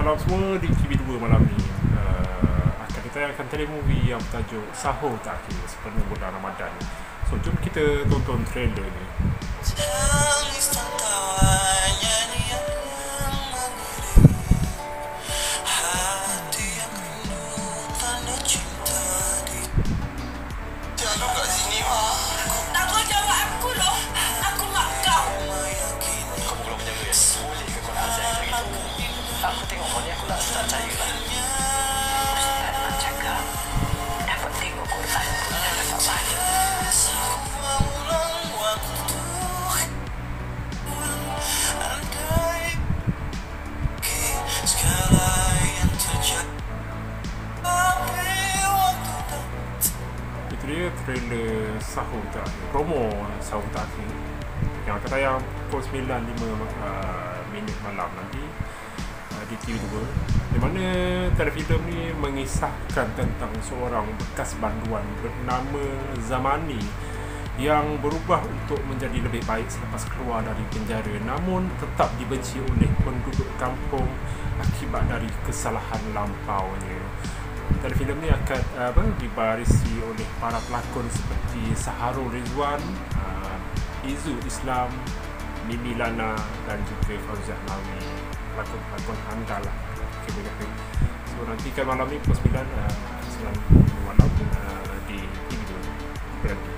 Salam semua di TV2 malam ni uh, Akan ditayangkan telemovie yang bertajuk Sahur Takhir Sepenuh bulan Ramadan So jom kita tonton trailer ni Ni aku tak tak percaya lah. Ustaz nak cakap. Dapat tengok Quran pun dah dapat Itu dia trailer Sahur Takhir Promo Sahur Takhir Yang akan tayang pukul 9.5 uh, minit malam nanti uh, Di TV2 Di mana telefilm ni mengisahkan tentang seorang bekas banduan bernama Zamani yang berubah untuk menjadi lebih baik selepas keluar dari penjara namun tetap dibenci oleh penduduk kampung akibat dari kesalahan lampaunya. Telefilm ni akan apa dibarisi oleh para pelakon seperti Saharul Rizwan, uh, Izu Islam, Mimi Lana dan juga Fauzah Nawi. Pelakon-pelakon handal lah. Banyak ni. So nantikan malam ni pukul 9 uh, 9 malam uh, di TV2. Berhenti.